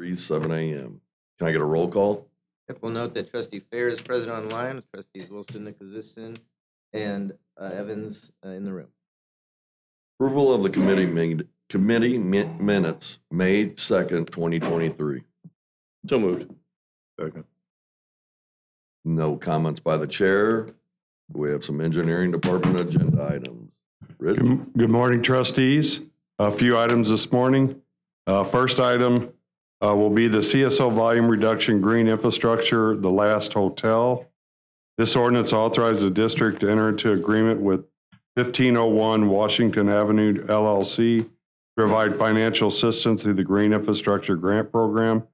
three, seven AM. Can I get a roll call? Yep, we'll note that trustee Fair is present online, with trustees Wilson, Nicholson, and uh, Evans uh, in the room. Approval of the committee made, committee mi- minutes, May second, twenty twenty-three. So moved. Second. No comments by the chair. We have some engineering department agenda items. Rich? Good good morning, trustees. A few items this morning. Uh, First item uh, will be the CSO volume reduction green infrastructure, the last hotel. This ordinance authorizes the district to enter into agreement with 1501 Washington Avenue LLC to provide financial assistance through the Green Infrastructure Grant Program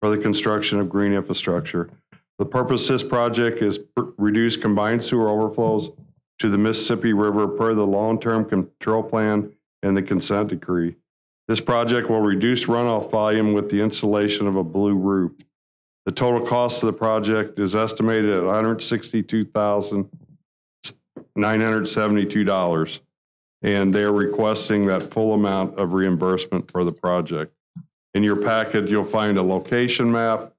for the construction of green infrastructure. The purpose of this project is reduce combined sewer overflows to the Mississippi River per the long-term control plan and the consent decree. This project will reduce runoff volume with the installation of a blue roof. The total cost of the project is estimated at $162,972, and they're requesting that full amount of reimbursement for the project. In your packet, you'll find a location map.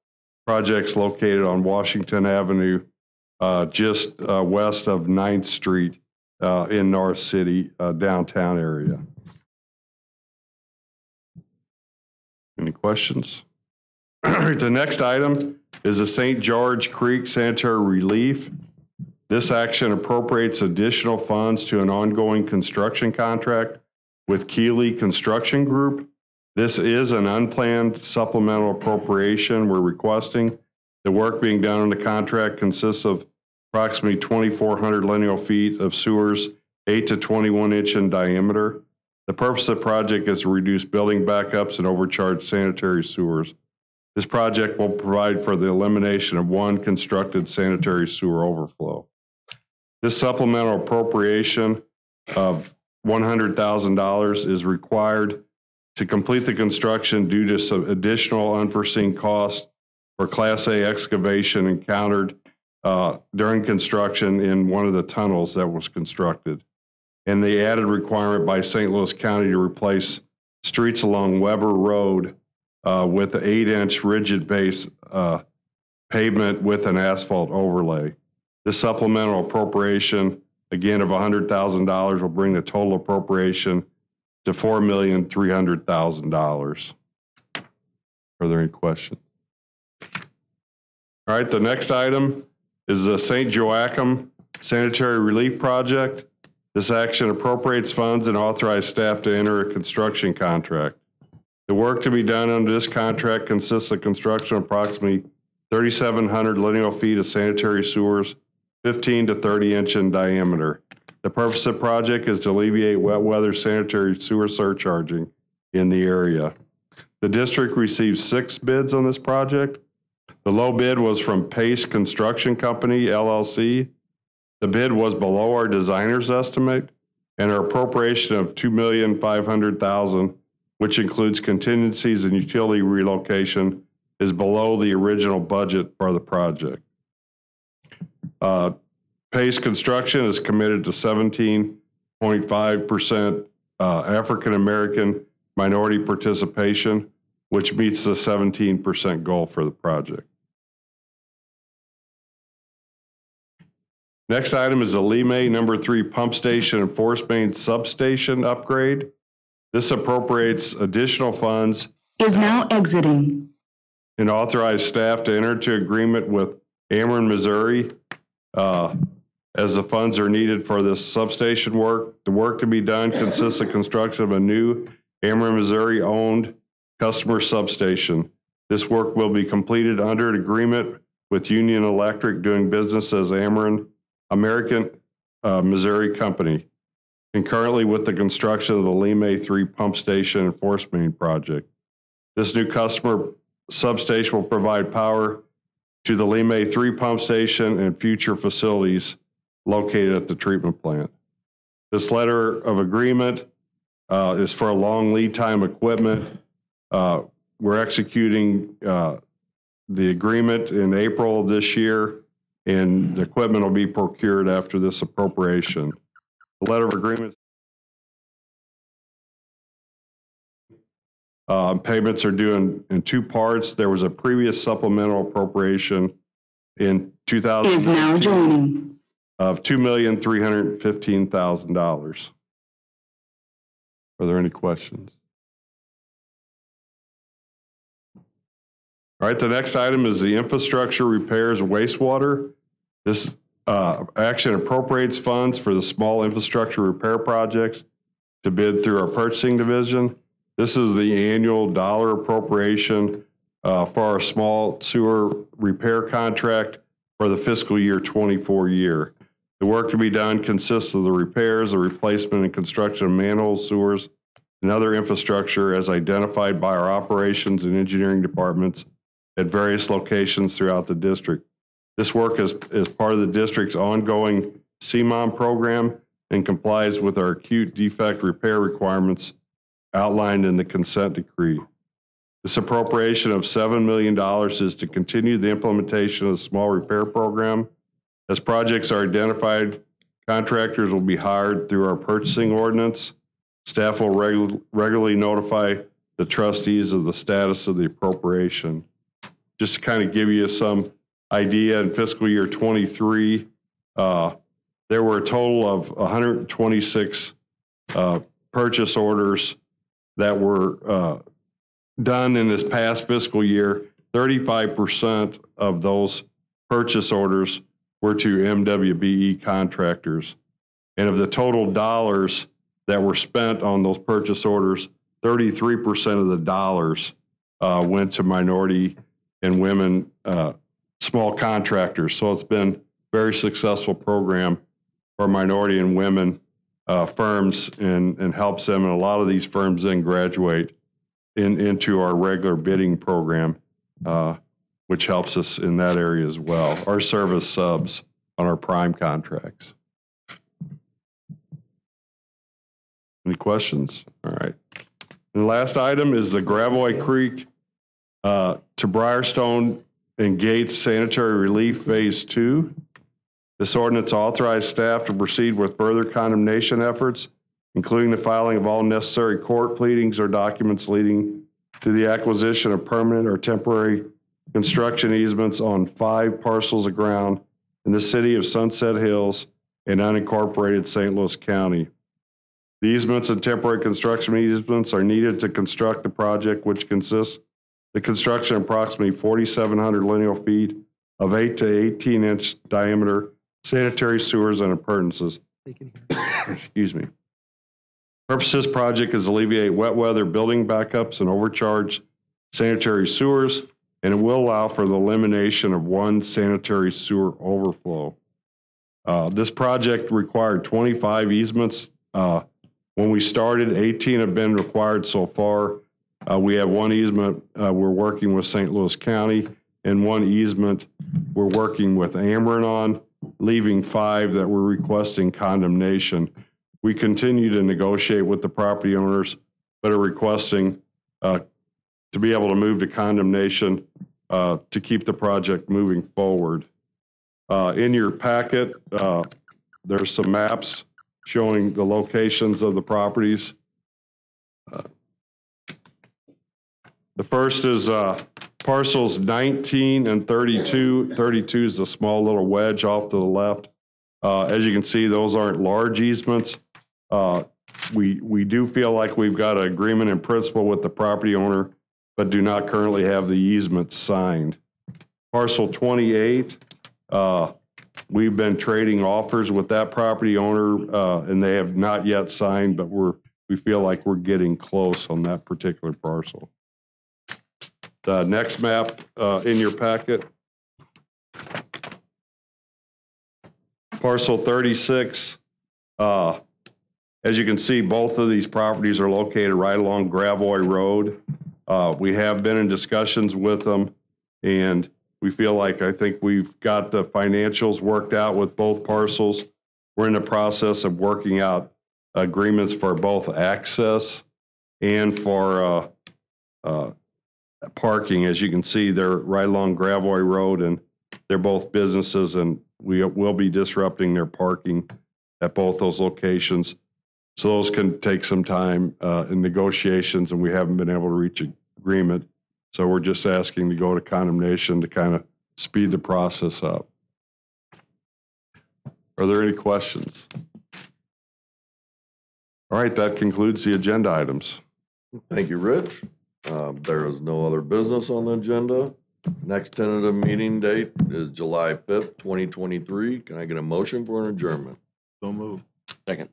Project's located on Washington Avenue, uh, just uh, west of 9th Street uh, in North City uh, downtown area. Questions? The next item is the St. George Creek Sanitary Relief. This action appropriates additional funds to an ongoing construction contract with Keeley Construction Group. This is an unplanned supplemental appropriation we're requesting. The work being done on the contract consists of approximately 2,400 lineal feet of sewers, 8 to 21 inch in diameter. The purpose of the project is to reduce building backups and overcharged sanitary sewers. This project will provide for the elimination of one constructed sanitary sewer overflow. This supplemental appropriation of $100,000 is required to complete the construction due to some additional unforeseen costs for Class A excavation encountered uh, during construction in one of the tunnels that was constructed. And the added requirement by St. Louis County to replace streets along Weber Road uh, with eight-inch rigid base uh, pavement with an asphalt overlay. The supplemental appropriation, again of $100,000, will bring the total appropriation to $4,300,000. Are there any questions? All right, the next item is the St. Joachim Sanitary Relief Project. This action appropriates funds and authorizes staff to enter a construction contract. The work to be done under this contract consists of construction of approximately 3,700 lineal feet of sanitary sewers, 15 to 30 inch in diameter. The purpose of the project is to alleviate wet weather sanitary sewer surcharging in the area. The district received six bids on this project. The low bid was from Pace Construction Company LLC. The bid was below our designer's estimate, and our appropriation of 2,500,000, which includes contingencies and utility relocation, is below the original budget for the project. Uh, Pace Construction is committed to 17.5% uh, African-American minority participation, which meets the 17% goal for the project. Next item is the Lemay Number Three Pump Station and Force Main Substation upgrade. This appropriates additional funds is now exiting. and authorize staff to enter into agreement with Ameren, Missouri, uh, as the funds are needed for this substation work. The work to be done consists of construction of a new Ameren, Missouri-owned customer substation. This work will be completed under an agreement with Union Electric doing business as Ameren American uh, Missouri Company, concurrently with the construction of the Lemay 3 Pump Station and Force Main project. This new customer substation will provide power to the Lemay 3 pump station and future facilities located at the treatment plant. This letter of agreement uh, is for a long lead time equipment. Uh, We're executing uh, the agreement in April of this year, and the equipment will be procured after this appropriation. The letter of agreement Uh, Payments are due in, in two parts. There was a previous supplemental appropriation in 2000 is now joining. of $2,315,000. Are there any questions? All right, the next item is the infrastructure repairs wastewater. This uh, action appropriates funds for the small infrastructure repair projects to bid through our purchasing division. This is the annual dollar appropriation uh, for our small sewer repair contract for the fiscal year 24 year. The work to be done consists of the repairs, the replacement and construction of manhole sewers, and other infrastructure as identified by our operations and engineering departments at various locations throughout the district. This work is, is part of the district's ongoing CMOM program and complies with our acute defect repair requirements outlined in the consent decree. This appropriation of $7 million is to continue the implementation of the small repair program. As projects are identified, contractors will be hired through our purchasing ordinance. Staff will regu- regularly notify the trustees of the status of the appropriation. Just to kind of give you some idea, in fiscal year '23, there were a total of 126 uh, purchase orders that were uh, done in this past fiscal year. 35% of those purchase orders were to MWBE contractors. And of the total dollars that were spent on those purchase orders, 33% of the dollars uh, went to minority and women uh, small contractors. So it's been very successful program for minority and women uh, firms and, and helps them. And a lot of these firms then graduate in, into our regular bidding program, uh, which helps us in that area as well. Our service subs on our prime contracts. Any questions? All right. And the last item is the Gravois Creek uh, to Briarstone and Gates Sanitary Relief Phase Two. This ordinance authorized staff to proceed with further condemnation efforts, including the filing of all necessary court pleadings or documents leading to the acquisition of permanent or temporary construction easements on five parcels of ground in the city of Sunset Hills and unincorporated St. Louis County. The easements and temporary construction easements are needed to construct the project, which consists the construction of approximately 4,700 lineal feet of 8 to 18 inch diameter sanitary sewers and appurtenances. Excuse me. Purpose of this project is alleviate wet weather building backups and overcharged sanitary sewers, and it will allow for the elimination of one sanitary sewer overflow. Uh, This project required 25 easements. Uh, When we started, 18 have been required so far. Uh, We have one easement, uh, we're working with St. Louis County, and one easement we're working with Ameren on, leaving five that we're requesting condemnation. We continue to negotiate with the property owners, but are requesting uh, to be able to move to condemnation uh, to keep the project moving forward. Uh, In your packet, uh, there's some maps showing the locations of the properties. The first is uh, parcels 19 and 32. 32 is a small little wedge off to the left. Uh, As you can see, those aren't large easements. Uh, We, we do feel like we've got an agreement in principle with the property owner, but do not currently have the easement signed. Parcel 28, uh, we've been trading offers with that property owner, uh, and they have not yet signed, but we're, we feel like we're getting close on that particular parcel. The next map uh, in your packet. Parcel 36. uh, As you can see, both of these properties are located right along Gravois Road. Uh, We have been in discussions with them, and we feel like, I think we've got the financials worked out with both parcels. We're in the process of working out agreements for both access and for uh, uh, parking. As you can see, they're right along Gravois Road, and they're both businesses, and we will be disrupting their parking at both those locations. So those can take some time uh, in negotiations, and we haven't been able to reach agreement. So we're just asking to go to condemnation to kind of speed the process up. Are there any questions? All right, that concludes the agenda items. Thank you, Rich. Um, There is no other business on the agenda. Next tentative meeting date is July 5th, 2023. Can I get a motion for an adjournment? So move. Second.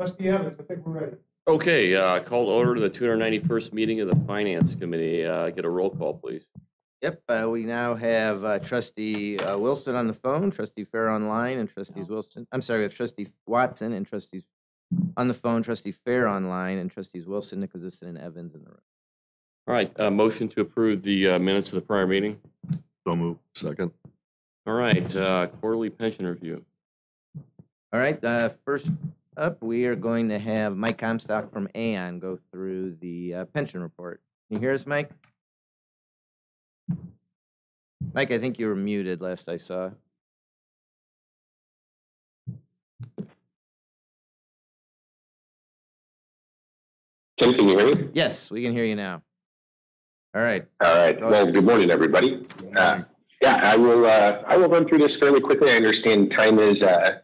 Trustee Evans, I think we're ready. Okay, uh, call to order to the 291st meeting of the Finance Committee. Uh, Get a roll call, please. Yep, uh, we now have uh, trustee uh, Wilson on the phone, trustee Fair online, and trustees Wilson, I'm sorry, we have trustee Watson and trustees on the phone, trustee Fair online, and trustees Wilson, Nicholson, and Evans in the room. All right, uh, motion to approve the uh, minutes of the prior meeting. So move. Second. All right, uh, quarterly pension review. All right, uh, first up, we are going to have Mike Comstock from Aon go through the uh, pension report. Can you hear us, Mike? Mike, I think you were muted last I saw. Tim, can you hear me? Yes, we can hear you now. All right. All right. Well, good morning, everybody. Uh, Yeah, I will, uh, I will run through this fairly quickly. I understand time is uh,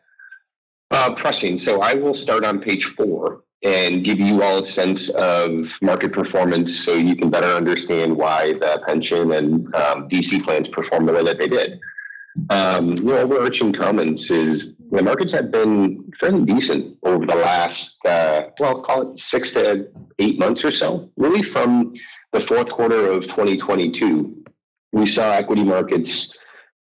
uh, pressing, so I will start on page four and give you all a sense of market performance so you can better understand why the pension and um, DC plans performed the way that they did. Um, you know, overarching comments is the markets have been fairly decent over the last, uh, well, call it six to eight months or so, really from the fourth quarter of 2022, we saw equity markets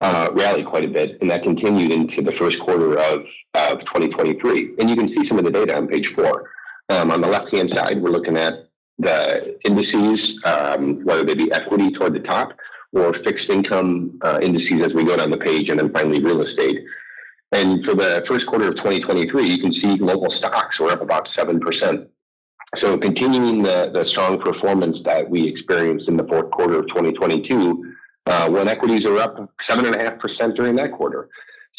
uh, rally quite a bit, and that continued into the first quarter of, of 2023. And you can see some of the data on page four. Um, on the left-hand side, we're looking at the indices, um, whether they be equity toward the top or fixed income uh, indices as we go down the page, and then finally real estate. And for the first quarter of 2023, you can see global stocks were up about 7%. So continuing the, the strong performance that we experienced in the fourth quarter of 2022, uh, when equities are up seven and a half percent during that quarter.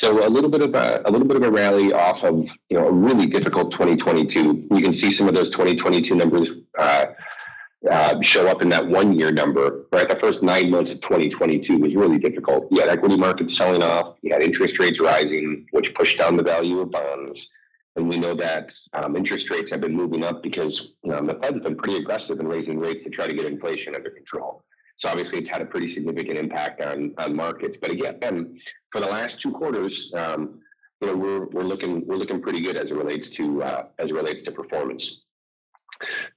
So a little bit of a, a little bit of a rally off of you know a really difficult 2022. You can see some of those 2022 numbers uh, uh, show up in that one year number. Right, the first nine months of 2022 was really difficult. You had equity markets selling off, you had interest rates rising, which pushed down the value of bonds. And we know that um, interest rates have been moving up because um, the Fed's been pretty aggressive in raising rates to try to get inflation under control. So obviously, it's had a pretty significant impact on on markets. But again, for the last two quarters, um, you know, we're we're looking we're looking pretty good as it relates to uh, as it relates to performance.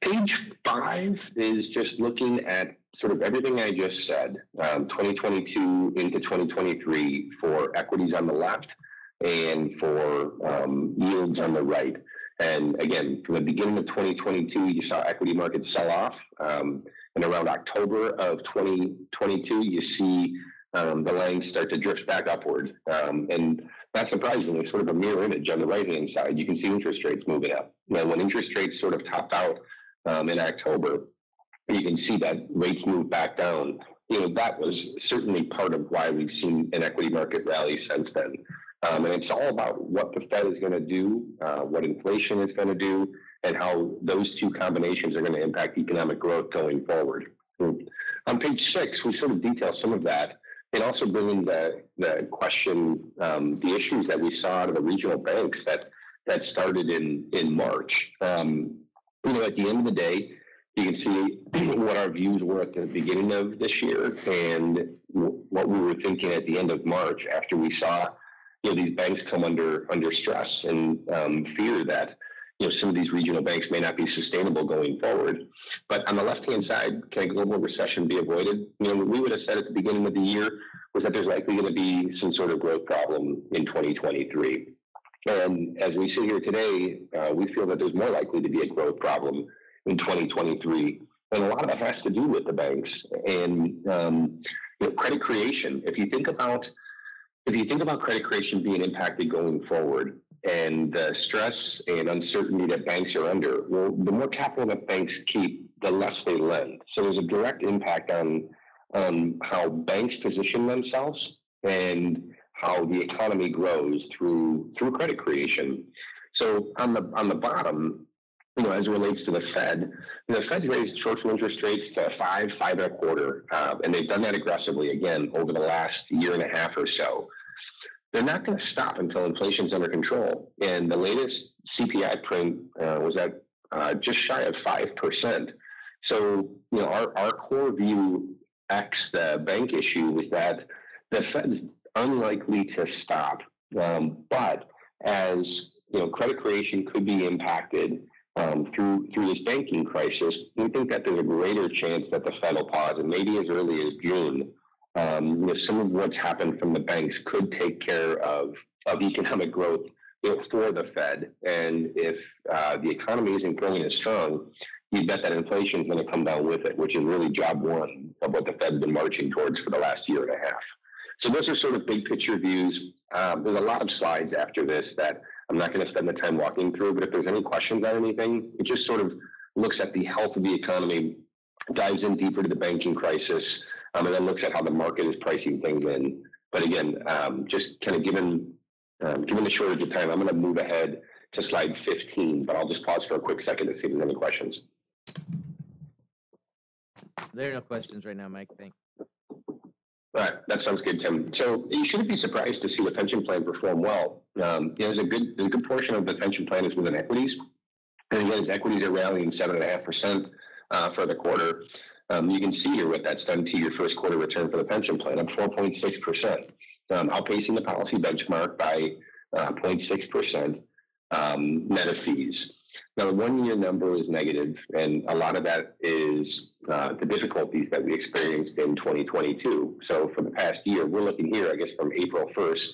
Page five is just looking at sort of everything I just said, um, 2022 into 2023 for equities on the left and for um, yields on the right. And again, from the beginning of 2022, you saw equity markets sell off. Um, and around October of 2022, you see um, the lines start to drift back upward. Um, and not surprisingly, sort of a mirror image on the right hand side, you can see interest rates moving up. Now, when interest rates sort of topped out um, in October, you can see that rates move back down. You know, that was certainly part of why we've seen an equity market rally since then. Um, and it's all about what the Fed is going to do, uh, what inflation is going to do, and how those two combinations are going to impact economic growth going forward. On page six, we sort of detail some of that and also bringing the, the question, um, the issues that we saw out of the regional banks that, that started in, in March. Um, you know, at the end of the day, you can see what our views were at the beginning of this year and what we were thinking at the end of March after we saw you know, these banks come under under stress and um, fear that you know some of these regional banks may not be sustainable going forward. But on the left hand side, can a global recession be avoided? You know, we would have said at the beginning of the year was that there's likely going to be some sort of growth problem in 2023. And as we sit here today, uh, we feel that there's more likely to be a growth problem in 2023. And a lot of it has to do with the banks and um, you know, credit creation. If you think about if you think about credit creation being impacted going forward and the stress and uncertainty that banks are under, well, the more capital that banks keep, the less they lend. So there's a direct impact on on how banks position themselves and how the economy grows through through credit creation. So on the on the bottom, you know, as it relates to the Fed, the Fed raised short-term interest rates to five, five and a quarter, uh, and they've done that aggressively again over the last year and a half or so. They're not going to stop until inflation's under control. And the latest CPI print uh, was at uh, just shy of five percent. So, you know, our, our core view X the bank issue was that the Fed's unlikely to stop, um, but as you know, credit creation could be impacted um, through through this banking crisis, we think that there's a greater chance that the Fed will pause, and maybe as early as June, um, you know, some of what's happened from the banks could take care of of economic growth you know, for the Fed. And if uh, the economy isn't growing as strong, you bet that inflation is going to come down with it, which is really job one of what the Fed's been marching towards for the last year and a half. So those are sort of big picture views. Um, there's a lot of slides after this that I'm not going to spend the time walking through, but if there's any questions on anything, it just sort of looks at the health of the economy, dives in deeper to the banking crisis, um, and then looks at how the market is pricing things in. But again, um, just kind of given um, given the shortage of time, I'm going to move ahead to slide 15, but I'll just pause for a quick second to see if there's any questions. There are no questions right now, Mike. Thanks. All right, that sounds good, Tim. So you shouldn't be surprised to see the pension plan perform well. Um, there's a good there's a good portion of the pension plan is within equities, and again, equities are rallying seven and a half percent uh, for the quarter. Um, you can see here what that's done to your first quarter return for the pension plan, up 4.6 percent, um, outpacing the policy benchmark by uh, 0.6 percent um, net of fees. Now, the one-year number is negative, and a lot of that is uh, the difficulties that we experienced in 2022. So, for the past year, we're looking here, I guess, from April 1st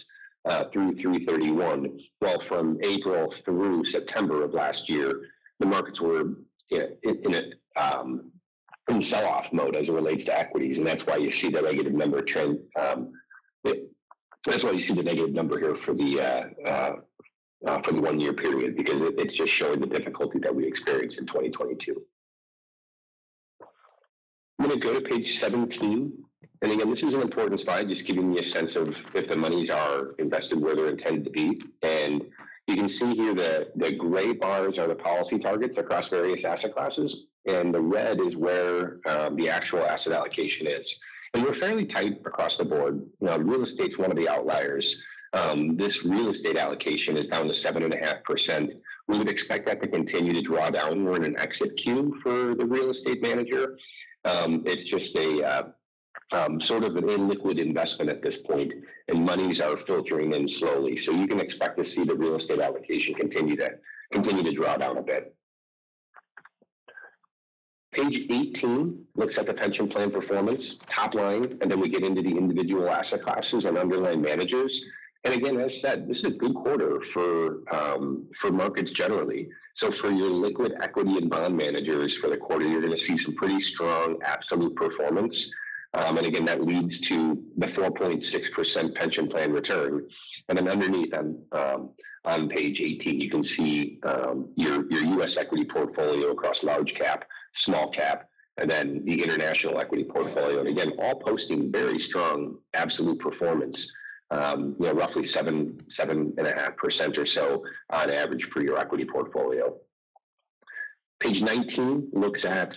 uh, through 331. Well, from April through September of last year, the markets were in, in a um, in sell-off mode as it relates to equities, and that's why you see the negative number trend. Um, it, that's why you see the negative number here for the uh, uh, uh, for the one year period because it, it's just showing the difficulty that we experienced in 2022. I'm going to go to page 17. And again, this is an important slide, just giving you a sense of if the monies are invested where they're intended to be. And you can see here the, the gray bars are the policy targets across various asset classes, and the red is where um, the actual asset allocation is. And we're fairly tight across the board. You know, real estate's one of the outliers. Um, this real estate allocation is down to seven and a half percent. We would expect that to continue to draw down. We're in an exit queue for the real estate manager. Um, it's just a uh, um, sort of an illiquid investment at this point, and monies are filtering in slowly. So you can expect to see the real estate allocation continue to continue to draw down a bit. Page 18 looks at the pension plan performance, top line, and then we get into the individual asset classes and underlying managers. And again, as said, this is a good quarter for um, for markets generally. So for your liquid equity and bond managers for the quarter, you're going to see some pretty strong absolute performance. Um, and again, that leads to the 4.6% pension plan return. And then underneath on um, on page 18, you can see um, your your U.S. equity portfolio across large cap, small cap, and then the international equity portfolio. And again, all posting very strong absolute performance um, you know, roughly seven, seven and a half percent or so on average for your equity portfolio. Page 19 looks at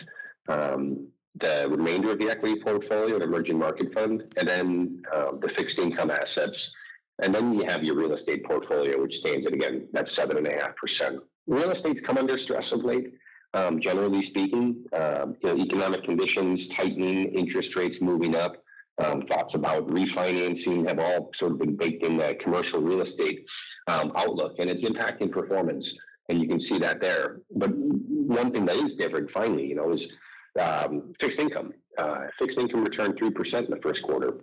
um, the remainder of the equity portfolio, the emerging market fund, and then um, the fixed income assets. And then you have your real estate portfolio, which stands at again that seven and a half percent. Real estate's come under stress of late. Um, generally speaking, um, you know, economic conditions tightening, interest rates moving up, um, thoughts about refinancing have all sort of been baked in the commercial real estate um, outlook, and it's impacting performance. And you can see that there. But one thing that is different, finally, you know, is um, fixed income. Uh, fixed income returned 3% in the first quarter.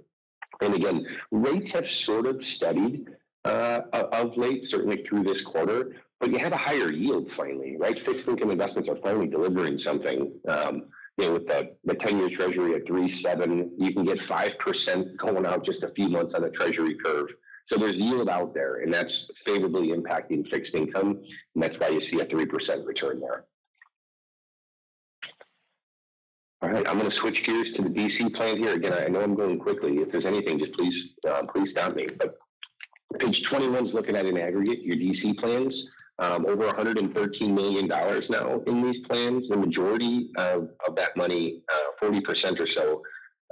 And again, rates have sort of steadied uh, of late, certainly through this quarter, but you have a higher yield finally, right? Fixed income investments are finally delivering something. Um, you know, with the, the 10 year treasury at three seven, you can get 5% going out just a few months on the treasury curve. So there's yield out there, and that's favorably impacting fixed income. And that's why you see a 3% return there. All right, I'm going to switch gears to the DC plan here. Again, I know I'm going quickly. If there's anything, just please, uh, please stop me. But page 21 is looking at in aggregate your DC plans um, over $113 million now in these plans. The majority of, of that money, uh, 40% or so,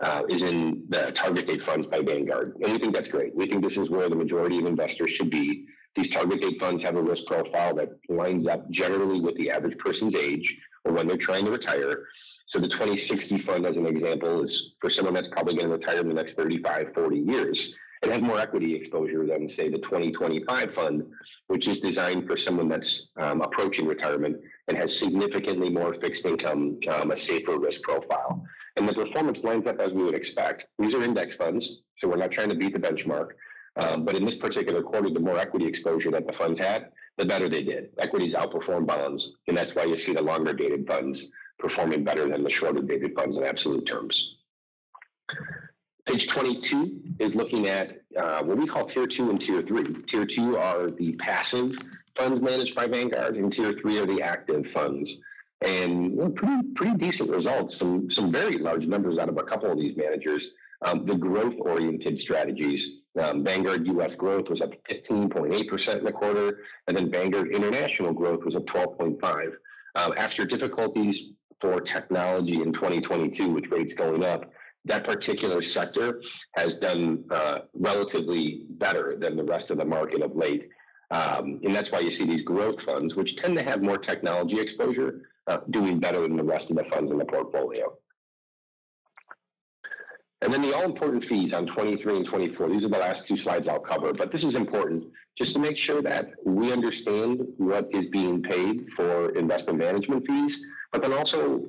uh, is in the target date funds by Vanguard. And we think that's great. We think this is where the majority of investors should be. These target date funds have a risk profile that lines up generally with the average person's age or when they're trying to retire. So the 2060 fund, as an example, is for someone that's probably going to retire in the next 35, 40 years. It has more equity exposure than, say, the 2025 fund, which is designed for someone that's um, approaching retirement and has significantly more fixed income, um, a safer risk profile. And the performance lines up as we would expect. These are index funds, so we're not trying to beat the benchmark. Um, but in this particular quarter, the more equity exposure that the funds had, the better they did. Equities outperform bonds, and that's why you see the longer dated funds performing better than the shorter dated funds in absolute terms. Page 22 is looking at uh, what we call Tier 2 and Tier 3. Tier 2 are the passive funds managed by Vanguard, and Tier 3 are the active funds. And know, pretty, pretty decent results, some, some very large numbers out of a couple of these managers. Um, the growth oriented strategies, um, Vanguard US growth was up 15.8% in the quarter, and then Vanguard International growth was up 12.5. Um, after difficulties for technology in 2022 with rates going up, that particular sector has done uh, relatively better than the rest of the market of late. Um, and that's why you see these growth funds, which tend to have more technology exposure, uh, doing better than the rest of the funds in the portfolio. And then the all important fees on 23 and 24. These are the last two slides I'll cover, but this is important just to make sure that we understand what is being paid for investment management fees but then also,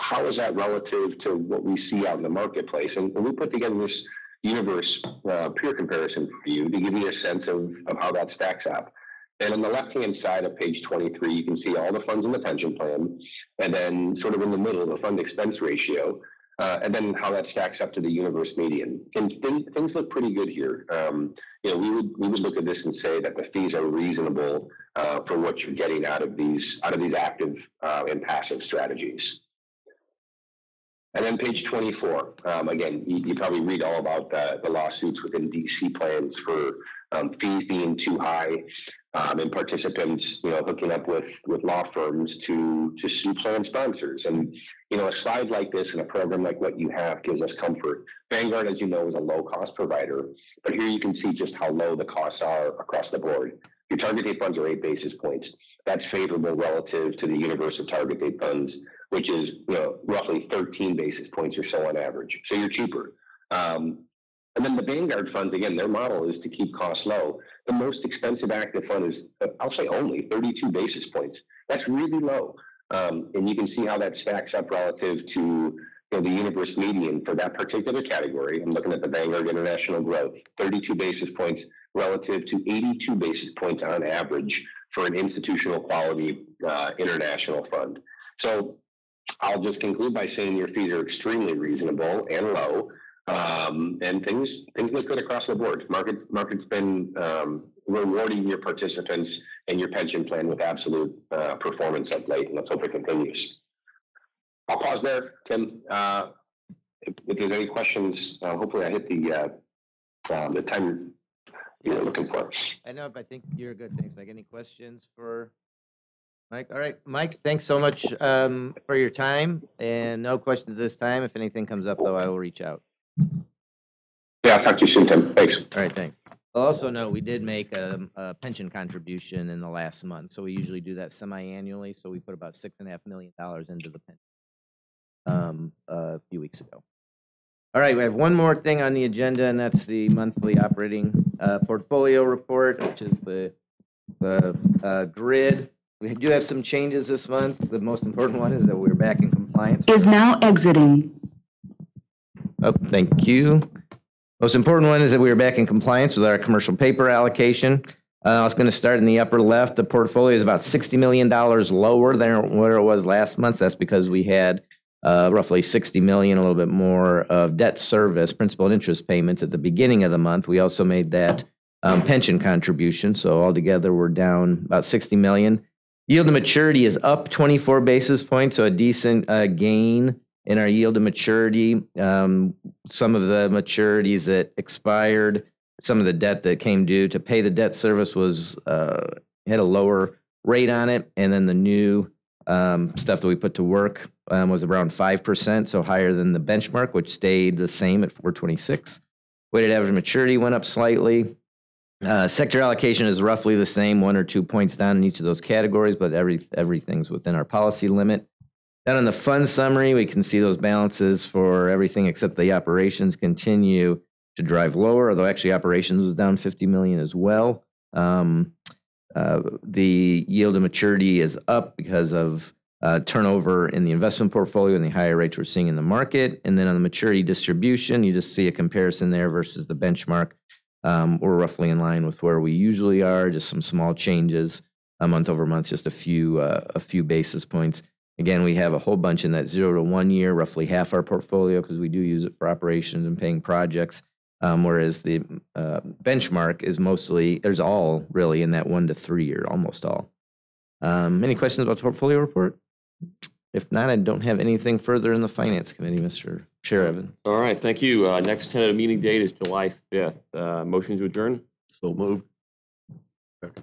how is that relative to what we see out in the marketplace? And, we put together this universe uh, peer comparison for you to give you a sense of, of how that stacks up. And on the left-hand side of page 23, you can see all the funds in the pension plan, and then sort of in the middle, the fund expense ratio, uh, and then how that stacks up to the universe median. And things, things look pretty good here. Um, you know, we would we would look at this and say that the fees are reasonable uh, for what you're getting out of these out of these active uh, and passive strategies. And then page 24. Um, again, you, you, probably read all about the, the lawsuits within DC plans for um, fees being too high um, and participants, you know, hooking up with with law firms to to sue plan sponsors. And you know, a slide like this and a program like what you have gives us comfort. Vanguard, as you know, is a low cost provider, but here you can see just how low the costs are across the board. Your target date funds are eight basis points. That's favorable relative to the universe of target date funds, which is you know roughly 13 basis points or so on average. So you're cheaper. Um, and then the Vanguard funds, again, their model is to keep costs low. The most expensive active fund is, I'll say only 32 basis points. That's really low. Um, and you can see how that stacks up relative to you know, the universe median for that particular category. I'm looking at the Vanguard International Growth, 32 basis points relative to 82 basis points on average for an institutional quality uh, international fund. So I'll just conclude by saying your fees are extremely reasonable and low. Um, and things things look good across the board. Market market's been um, rewarding your participants and your pension plan with absolute uh, performance of late, and let's hope it continues. I'll pause there, Tim. Uh, if, if, there's any questions, uh, hopefully I hit the uh, um, the time you're looking for. I know, but I think you're good. Thanks, Mike. Any questions for Mike? All right, Mike. Thanks so much um, for your time, and no questions this time. If anything comes up, though, I will reach out. Yeah, I'll talk to you soon, Tim. Thanks. All right, thanks. Also note, we did make a, a pension contribution in the last month, so we usually do that semi-annually, so we put about six and a half million dollars into the pension um, a few weeks ago. All right, we have one more thing on the agenda, and that's the monthly operating uh, portfolio report, which is the, the uh, grid. We do have some changes this month. The most important one is that we're back in compliance. Is now exiting. Oh, thank you. Most important one is that we are back in compliance with our commercial paper allocation. Uh, I was going to start in the upper left. The portfolio is about $60 million lower than where it was last month. That's because we had uh, roughly 60 million, a little bit more of debt service, principal and interest payments at the beginning of the month. We also made that um, pension contribution. So altogether, we're down about 60 million. Yield to maturity is up 24 basis points, so a decent uh, gain in our yield to maturity. Um, some of the maturities that expired, some of the debt that came due to pay the debt service was uh, had a lower rate on it, and then the new um, stuff that we put to work um, was around five percent, so higher than the benchmark, which stayed the same at 426. Weighted average maturity went up slightly. Uh, sector allocation is roughly the same, one or two points down in each of those categories, but every everything's within our policy limit. Then on the fund summary, we can see those balances for everything except the operations continue to drive lower, although actually operations was down 50 million as well. Um, uh, the yield to maturity is up because of uh, turnover in the investment portfolio and the higher rates we're seeing in the market. And then on the maturity distribution, you just see a comparison there versus the benchmark. Um, We're roughly in line with where we usually are, just some small changes a month over month, just a few, uh, a few basis points. Again, we have a whole bunch in that zero to one year, roughly half our portfolio, because we do use it for operations and paying projects. Um, whereas the uh, benchmark is mostly, there's all really in that one to three year, almost all. Um, any questions about the portfolio report? If not, I don't have anything further in the finance committee, Mr. Chair Evan. All right, thank you. Uh, Next tentative meeting date is July 5th. Uh, Motion to adjourn? So moved. Okay,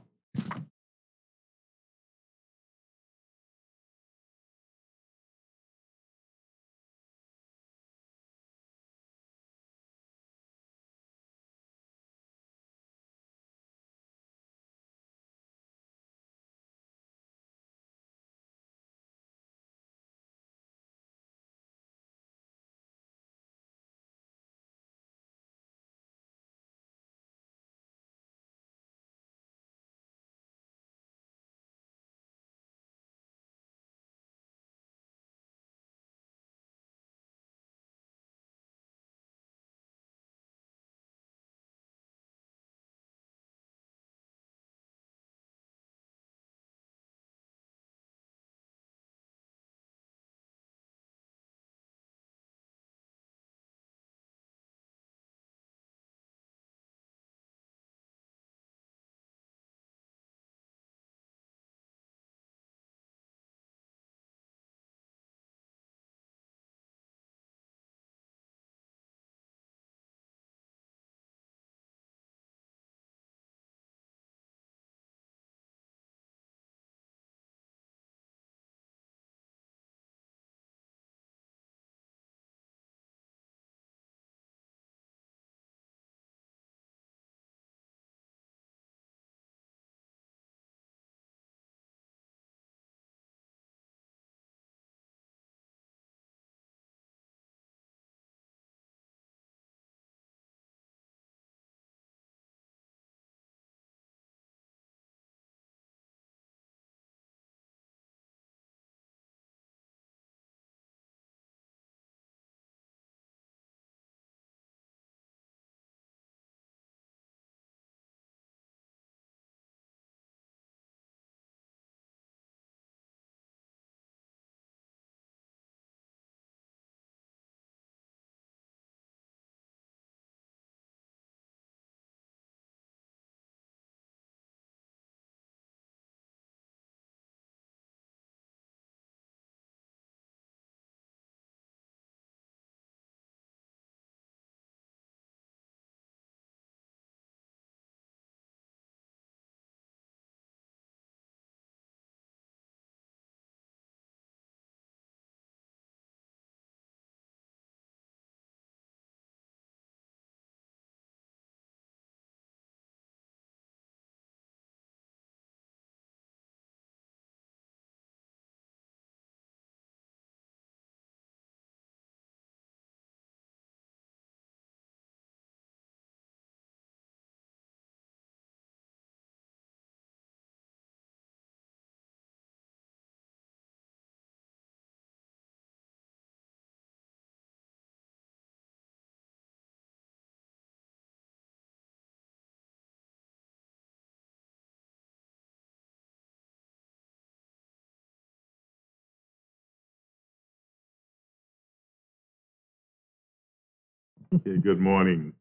good morning.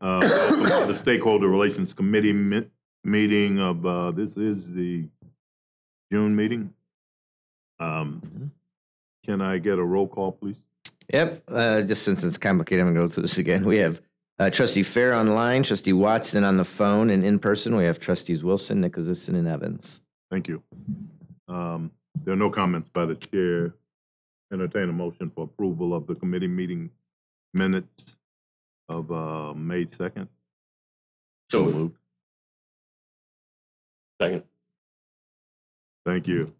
Uh, Welcome to the Stakeholder Relations Committee mi- meeting of, uh, this is the June meeting. Um, Can I get a roll call, please? Yep, uh, just since it's complicated, I'm gonna go through this again. We have uh, trustee Fair online, trustee Watson on the phone and in person. We have trustees Wilson, Nicholson, and Evans. Thank you. Um, There are no comments by the chair. Entertain a motion for approval of the committee meeting minutes of uh, May 2nd. So moved. Second. Thank you.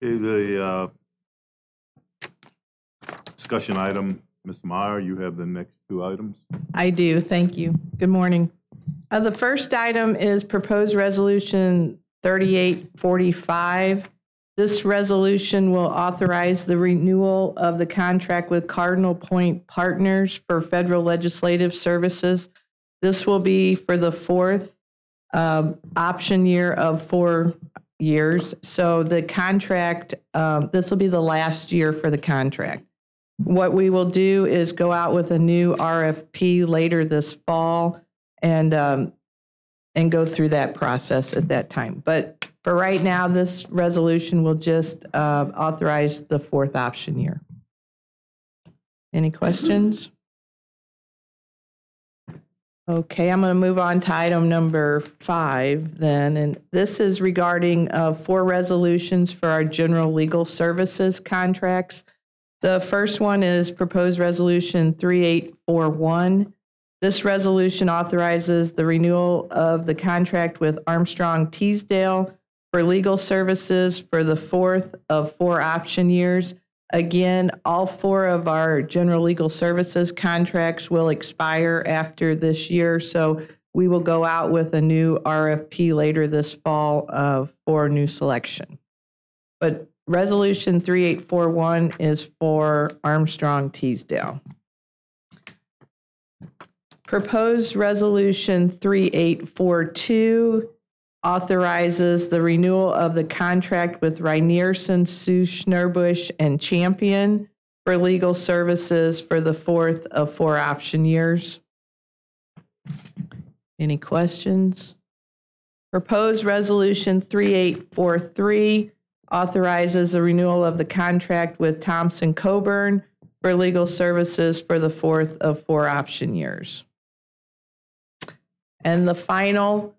Is a uh, discussion item, Ms. Meyer, you have the next two items. I do, thank you. Good morning. Uh, The first item is proposed resolution 3845. This resolution will authorize the renewal of the contract with Cardinal Point Partners for federal legislative services. This will be for the fourth um, option year of four years. So the contract, um, this will be the last year for the contract. What we will do is go out with a new RFP later this fall and, um, and go through that process at that time. But for right now, this resolution will just uh, authorize the fourth option year. Any questions? Okay, I'm going to move on to item number five then, and this is regarding uh, four resolutions for our general legal services contracts. The first one is proposed resolution 3841. This resolution authorizes the renewal of the contract with Armstrong Teasdale for legal services for the fourth of four option years. Again, all four of our general legal services contracts will expire after this year, so we will go out with a new RFP later this fall uh, for new selection. But Resolution 3841 is for Armstrong Teasdale. Proposed Resolution 3842 authorizes the renewal of the contract with Rynearson, Suess Schnurbusch, and Champion for legal services for the fourth of four option years. Any questions? Proposed Resolution 3843 authorizes the renewal of the contract with Thompson Coburn for legal services for the fourth of four option years. And the final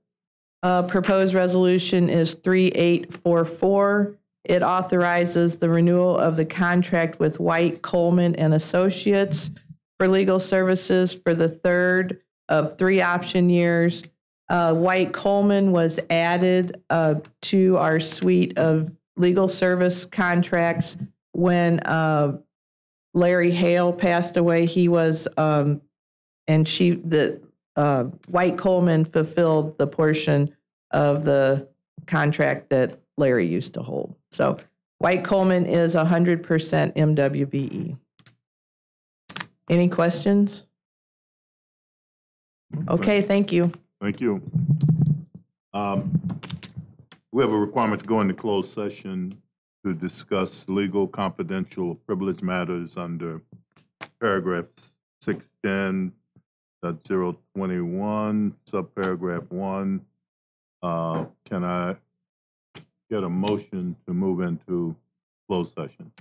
uh, proposed resolution is 3844. It authorizes the renewal of the contract with White Coleman and Associates for legal services for the third of three option years. Uh, White Coleman was added uh, to our suite of legal service contracts when uh, Larry Hale passed away. He was, um, and she, the uh, White Coleman fulfilled the portion of the contract that Larry used to hold. So White Coleman is 100% MWBE. Any questions? Okay, thank you. Thank you. Um, We have a requirement to go into closed session to discuss legal, confidential, privileged matters under paragraph six ten dot zero twenty-one, subparagraph one. Uh, Can I get a motion to move into closed session?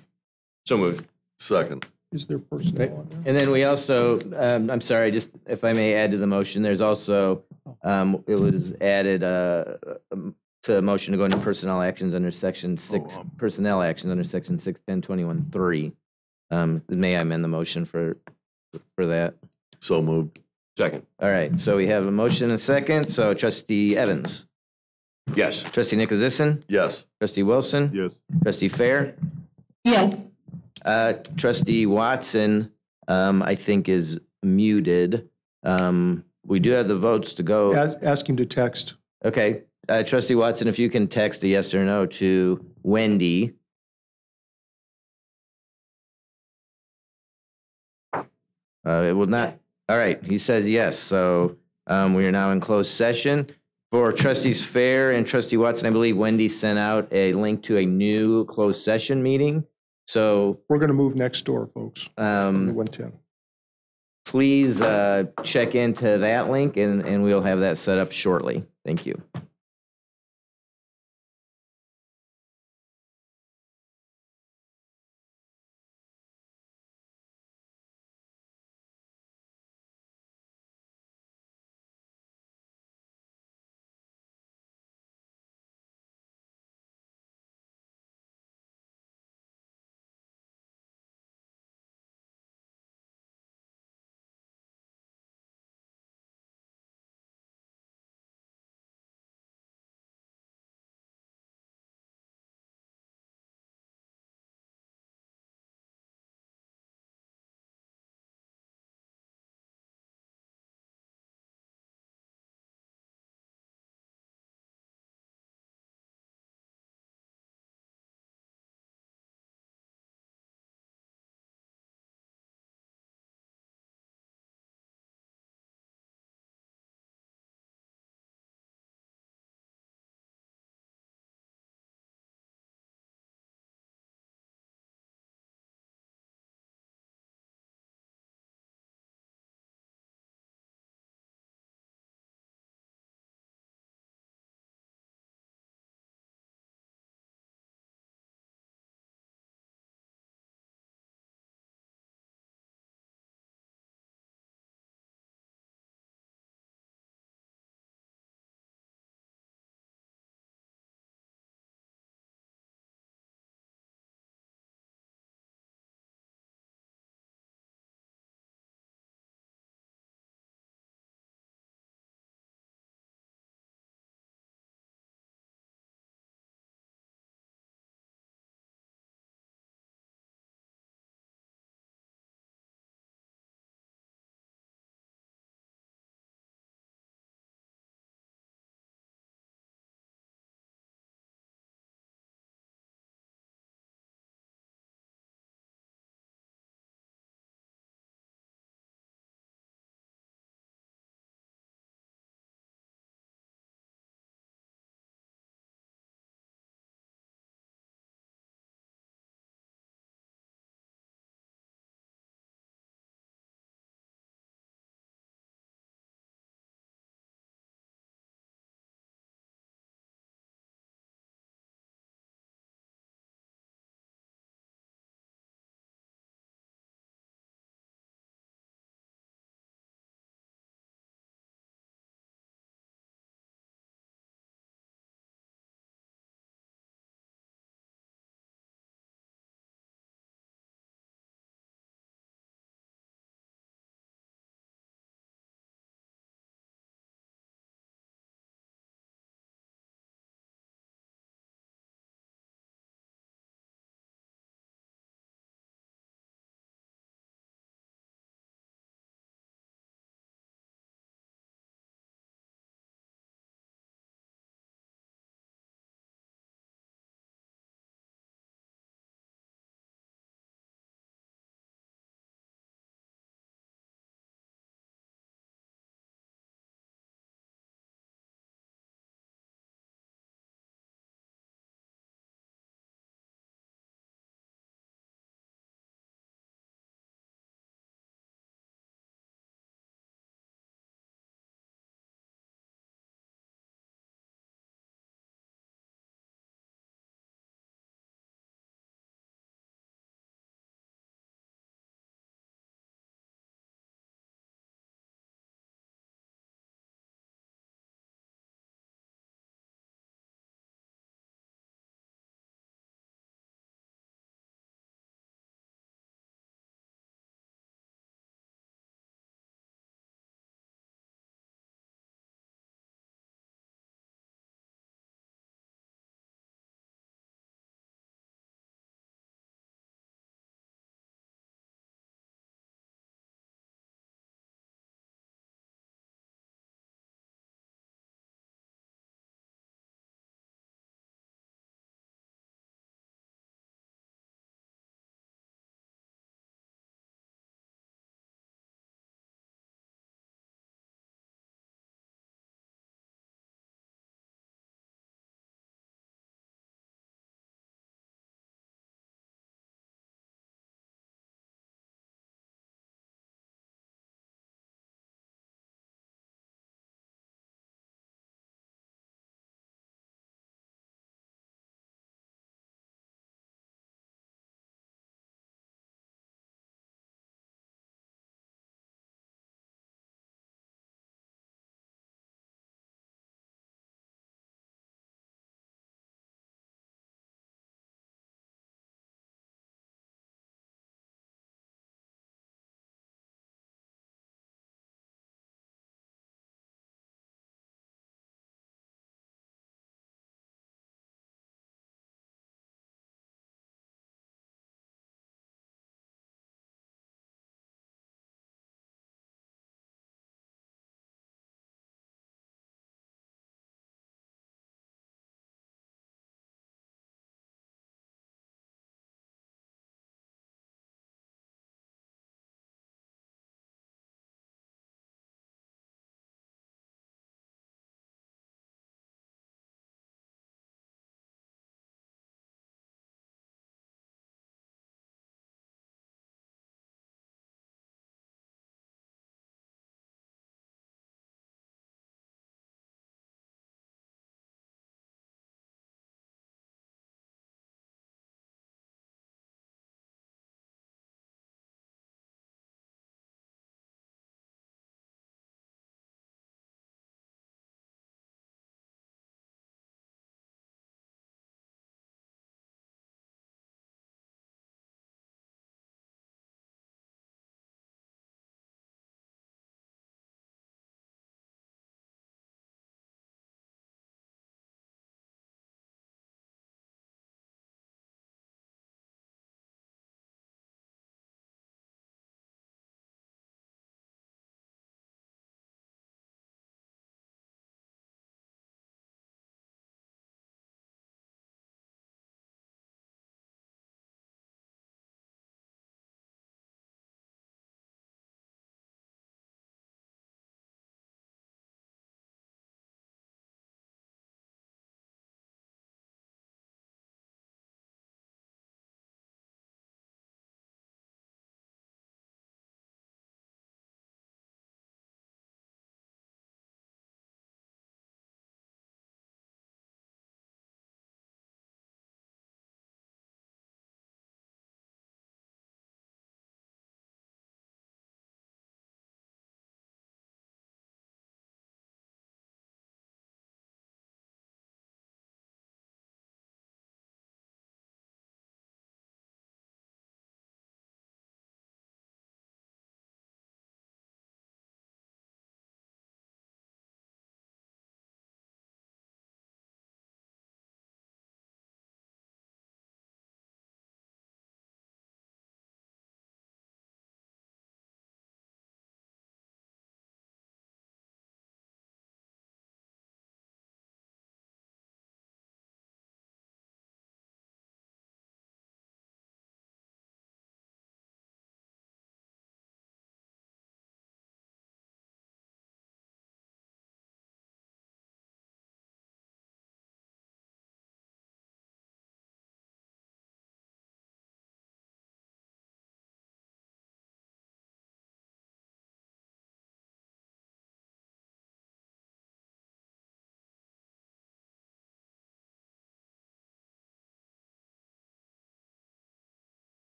So moved. Second. Is there personnel on there? And then we also, um, I'm sorry, just if I may add to the motion, there's also, um, it was added, uh, um, to a motion to go into personnel actions under section six, Oh, um. personnel actions under section six ten twenty-one three. Um, may I amend the motion for, for that? So moved. Second. All right, so we have a motion and a second. So trustee Evans, Yes. trustee Nicholson, Yes. trustee Wilson, Yes. trustee Fair, Yes. uh, trustee Watson, um, I think is muted. Um, we do have the votes to go. Ask, ask him to text. Okay, uh, trustee Watson, if you can text a yes or no to Wendy. Uh, it will not, all right, he says yes, so, um, we are now in closed session. For trustees Fair and trustee Watson, I believe Wendy sent out a link to a new closed session meeting. So, We're going to move next door, folks, um, 110. please, uh, check into that link and, and we'll have that set up shortly. Thank you.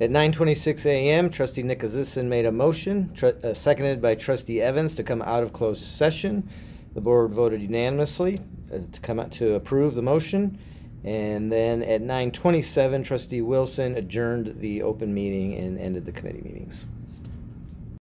At 9:26 a.m., Trustee Nicholson made a motion, tr- uh, seconded by Trustee Evans, to come out of closed session. The board voted unanimously uh, to come out to approve the motion. And then at 9:27, Trustee Wilson adjourned the open meeting and ended the committee meetings.